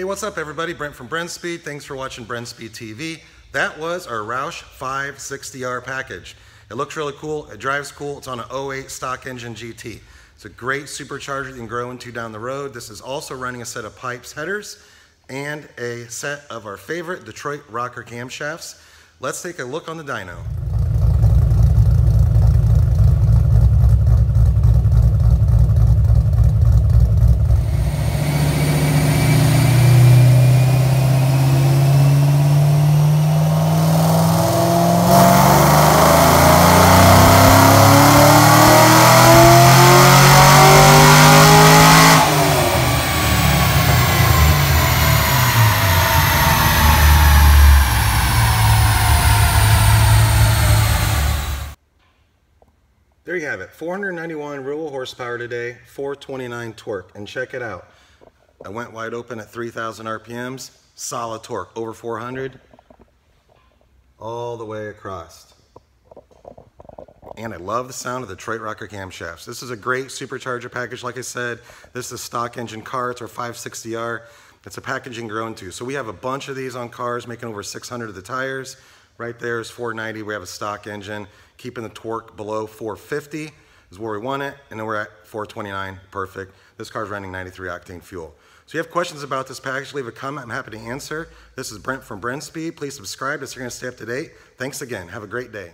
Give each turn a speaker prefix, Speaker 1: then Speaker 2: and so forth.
Speaker 1: Hey, what's up everybody? Brent from Brenspeed. Thanks for watching Brenspeed TV. That was our Roush 560R package. It looks really cool, it drives cool, it's on an 08 stock engine GT. It's a great supercharger you can grow into down the road. This is also running a set of Pypes headers and a set of our favorite Detroit rocker camshafts. Let's take a look on the dyno. There you have it, 491 real horsepower today, 429 torque, and check it out. I went wide open at 3,000 RPMs, solid torque, over 400, all the way across. And I love the sound of the Detroit Rocker camshafts. This is a great supercharger package. Like I said, this is a stock engine car. It's our 560R. It's a packaging grown to. So we have a bunch of these on cars, making over 600 of the tires. Right there is 490. We have a stock engine, keeping the torque below 450 is where we want it, and then we're at 429, perfect. This car's running 93 octane fuel. So if you have questions about this package, leave a comment. I'm happy to answer. This is Brent from Brenspeed. Please subscribe so you're gonna stay up to date. Thanks again. Have a great day.